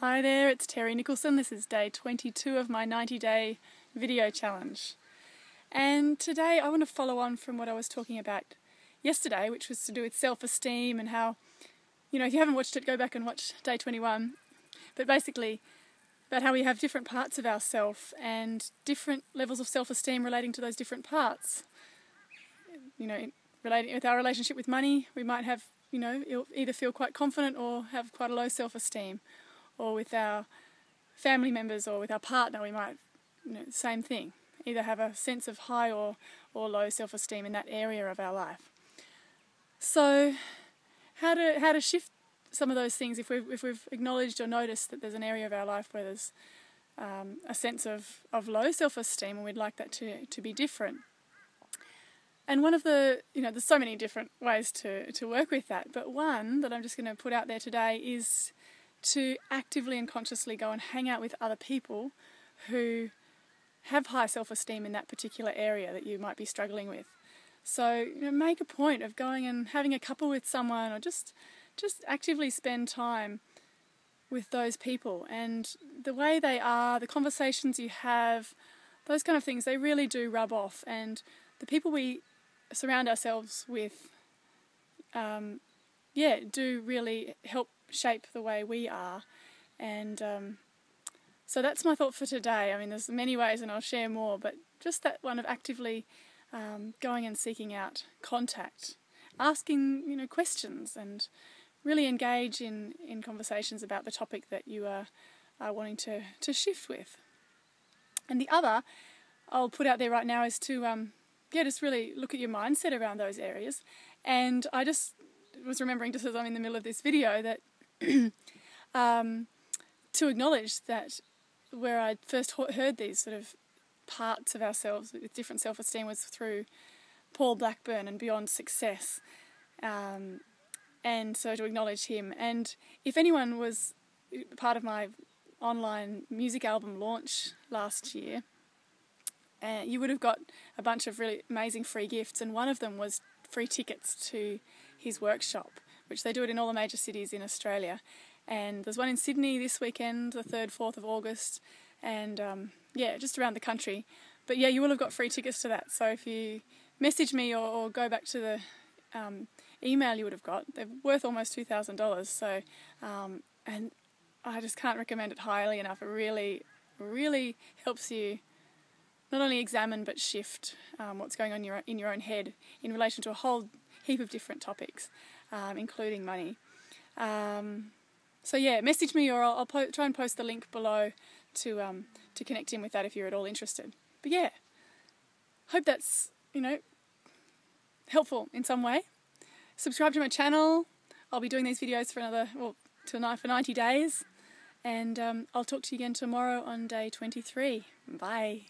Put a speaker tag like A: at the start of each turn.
A: Hi there, it's Terri Nicholson. This is day 22 of my 90 day video challenge. And today I want to follow on from what I was talking about yesterday, which was to do with self esteem and how, you know, if you haven't watched it, go back and watch day 21. But basically, about how we have different parts of ourself and different levels of self esteem relating to those different parts. You know, relating with our relationship with money, we might have, you know, either feel quite confident or have quite a low self esteem or with our family members or with our partner, we might, you know, same thing, either have a sense of high or, or low self esteem in that area of our life. So, how to, how to shift some of those things if we've, if we've acknowledged or noticed that there's an area of our life where there's um, a sense of, of low self esteem and we'd like that to, to be different. And one of the, you know, there's so many different ways to, to work with that, but one that I'm just going to put out there today is to actively and consciously go and hang out with other people who have high self esteem in that particular area that you might be struggling with. So, you know, make a point of going and having a couple with someone or just just actively spend time with those people and the way they are, the conversations you have, those kind of things, they really do rub off. And the people we surround ourselves with, um, yeah, do really help shape the way we are. And um, so that's my thought for today. I mean, there's many ways, and I'll share more, but just that one of actively um, going and seeking out contact, asking you know questions, and really engage in in conversations about the topic that you are, are wanting to to shift with. And the other, I'll put out there right now is to um, yeah, just really look at your mindset around those areas. And I just was remembering just as I'm in the middle of this video that um, to acknowledge that where I first heard these sort of parts of ourselves with different self esteem was through Paul Blackburn and Beyond Success. Um, and so to acknowledge him. And if anyone was part of my online music album launch last year, uh, you would have got a bunch of really amazing free gifts, and one of them was free tickets to his workshop which they do it in all the major cities in Australia. And there's one in Sydney this weekend, the 3rd, 4th of August, and um, yeah, just around the country. But yeah, you will have got free tickets to that. So if you message me or, or go back to the um, email you would have got, they're worth almost $2,000. So, um, and I just can't recommend it highly enough. It really, really helps you not only examine but shift um, what's going on in your, in your own head in relation to a whole heap of different topics um, including money. Um, so yeah, message me or I'll, I'll po- try and post the link below to um, to connect in with that if you're at all interested. But yeah, hope that's you know helpful in some way. Subscribe to my channel. I'll be doing these videos for another well tonight for 90 days, and um, I'll talk to you again tomorrow on day 23. Bye.